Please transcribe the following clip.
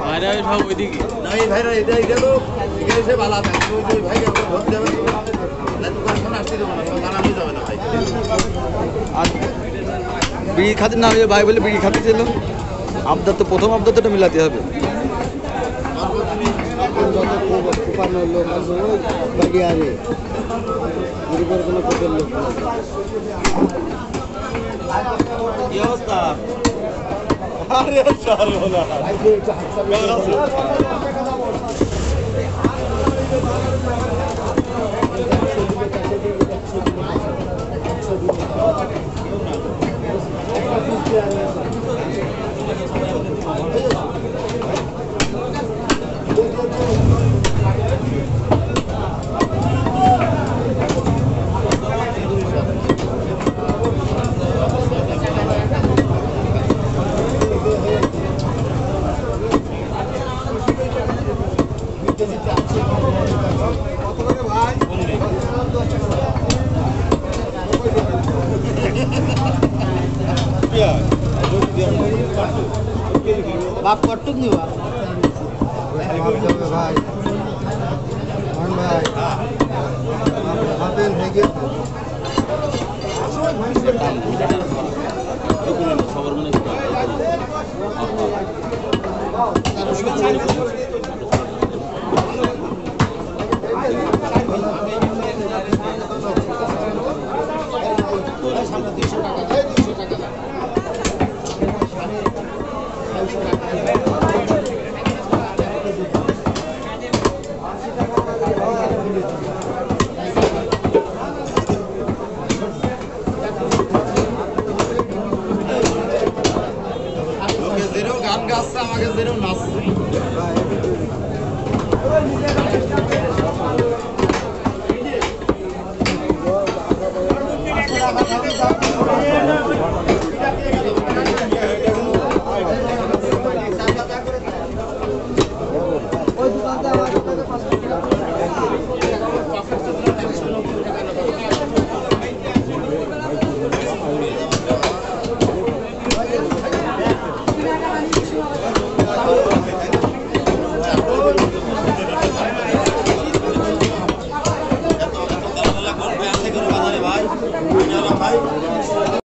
ভাইরা সব ওইদিকে। না এই ভাইরা, এটা এটা তো ভালো আছে ওই ভাইকে ভোট দেবে জানানো যাবে না ভাই আর বিড়ি খাতে না ভাই বলে বিড়ি খাতে ছিল আবদার তো প্রথম আবদার তো মিলাতে হবে। আরে গরিবের বাপ কটুক নিবা। ভাই ভাই হাতেন হয়ে গেছে সবার মনে গান গাচ্ছে আমাকে যেরকম নাচছে